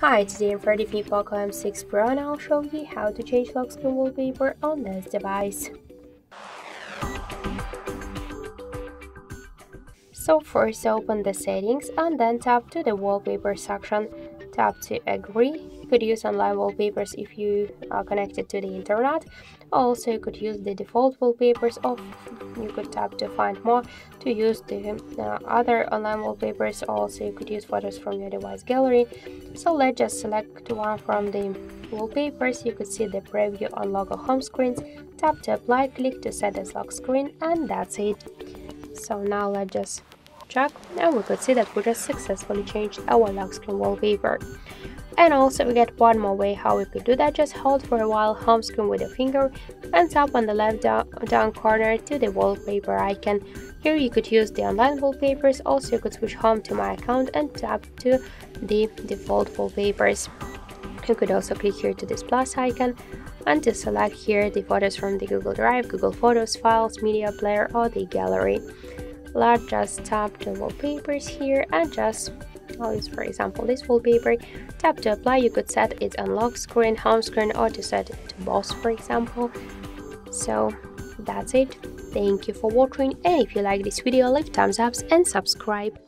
Hi, today ready for Poco M6 Pro and I'll show you how to change lock screen wallpaper on this device. So first open the settings and then tap to the wallpaper section. Tap to agree. You could use online wallpapers if you are connected to the internet. Also you could use the default wallpapers or you could tap to find more to use the uh, other online wallpapers. Also you could use photos from your device gallery. So let's just select one from the wallpapers. You could see the preview on logo home screens. Tap to apply, click to set as lock screen and that's it. So now let's just check and we could see that we just successfully changed our lock screen wallpaper. And also we get one more way how we could do that, just hold for a while home screen with a finger and tap on the left down, down corner to the wallpaper icon. Here you could use the online wallpapers, also you could switch home to my account and tap to the default wallpapers. You could also click here to this plus icon and to select here the photos from the Google Drive, Google Photos, Files, Media Player or the Gallery let's just tap the wallpapers here and just I'll for example this wallpaper tap to apply. You could set it on lock screen home screen or to set it to both for example. So that's it. Thank you for watching and if you like this video leave thumbs up and subscribe